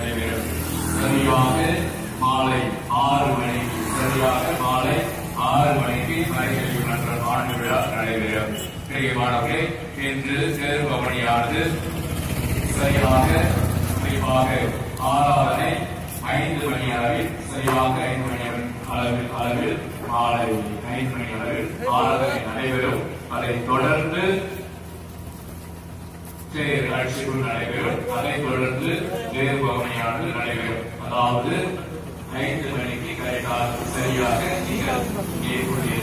நடைபெறும் சரியாக மாலை ஆறு மணிக்கு சரியாக மாலை ஆறு மணிக்கு மறைக்கல்வி மன்றம் ஆண்டு விழா நடைபெறும் பிரியமானவர்களே இன்று தேர்வு பணியானது சரியாக குறிப்பாக ஆராதனை ஐந்து மணி அளவில் சரியாக ஐந்து மணி அளவில் அளவில் மாலை ஐந்து மணி அளவில் ஆராதனை நடைபெறும். அதை தொடர்ந்து நடைபெறும். அதை தொடர்ந்து தேர் நடைபெறும் அதாவது ஐந்து மணிக்கு கரெக்டாக சரியாக நீங்கள்